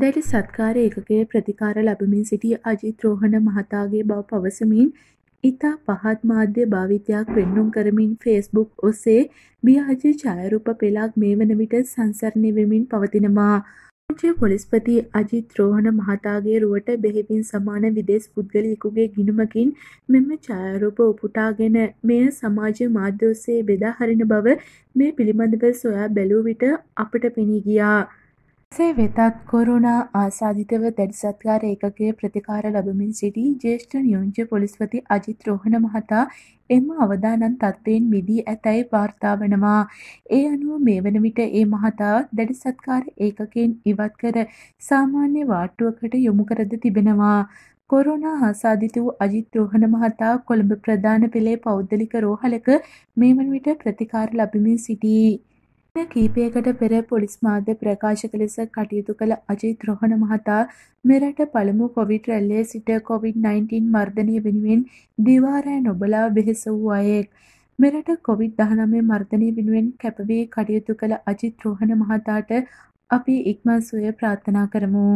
වැඩ සත්කාර ඒකකයේ ප්‍රතිකාර ලබමින් සිටි අජිත් රෝහණ මහතාගේ බව පවසමින් ඉතා පහත් මාධ්‍ය භාවිතයක් පෙන්නුම් කරමින් ෆේස්බුක් ඔස්සේ ව්‍යාජ ඡායාරූප පෙළක් මේ වන විට සංසරණය වෙමින් පවතිනවා. රාජ්‍ය පොලිස්පති අජිත් රෝහණ මහතාගේ රුවට බෙහෙවින් සමාන විදේශ පුද්ගලයෙකුගේ ගිණුමකින් මෙම ඡායාරූප උපුටාගෙන මෙය සමාජ මාධ්‍ය ඔස්සේ බෙදා හරින බව මේ පිළිබඳව සොයා බැලූ විට අපට පෙනී ගියා. එසේ වෙතත් කොරෝනා ආසාදිතව දැඩි සත්කාර ඒකකයේ ප්‍රතිකාර ලබමින් සිටි ජ්‍යෙෂ්ඨ නියෝජ්‍ය පොලිස්පති අජිත් රෝහණ මහතා එම අවදානම් තත්ත්වයෙන් මිදී ඇතැයි වාර්තා වනවා. ඒ අනුව මේ වන විට ඒ මහතා දැඩි සත්කාර ඒකකයෙන් ඉවත් කර සාමාන්‍ය වාට්ටුවකට යොමු කරද තිබෙනවා. කොරෝනා ආසාදිත වූ අජිත් රෝහණ මහතා කොළඹ ප්‍රධාන පෙළේ පෞද්ගලික රෝහලක මේ වන විට ප්‍රතිකාර ලබමින් සිටී. දින කිහිපයකට පෙර පොලිස් මාධ්‍ය ප්‍රකාශක ලෙස කටයුතු කළ අජිත් රෝහණ මහතා මෙරට පළමු කොවිඩ් රැල්ලේ සිට කොවිඩ්-19 මර්ධනය වෙනුවෙන් දිවා රෑ නොබලා බෙහෙස වූ අයෙක්. මෙරට කොවිඩ්-19 මර්ධනය වෙනුවෙන් කැපවී කටයුතු කළ අජිත් රෝහණ මහතාට අපි ඉක්මන් සුවය ප්‍රාර්ථනා කරමු.